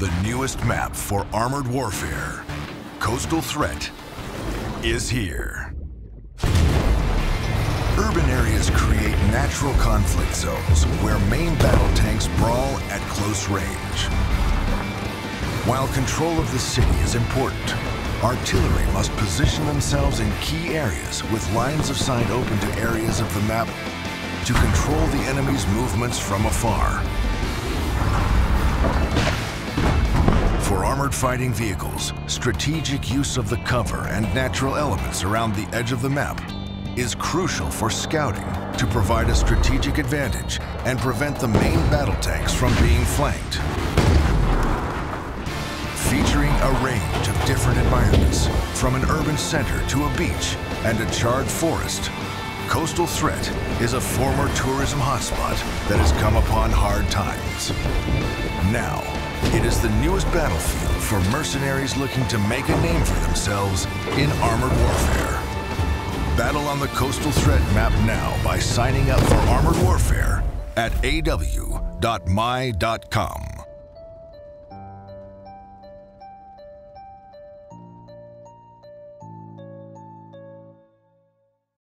The newest map for armored warfare, Coastal Threat, is here. Urban areas create natural conflict zones where main battle tanks brawl at close range. While control of the city is important, artillery must position themselves in key areas with lines of sight open to areas of the map to control the enemy's movements from afar. Armored fighting vehicles, strategic use of the cover and natural elements around the edge of the map is crucial for scouting to provide a strategic advantage and prevent the main battle tanks from being flanked. Featuring a range of different environments, from an urban center to a beach and a charred forest, Coastal Threat is a former tourism hotspot that has come upon hard times. Now, it is the newest battlefield for mercenaries looking to make a name for themselves in armored warfare. Battle on the Coastal Threat map now by signing up for Armored Warfare at aw.my.com.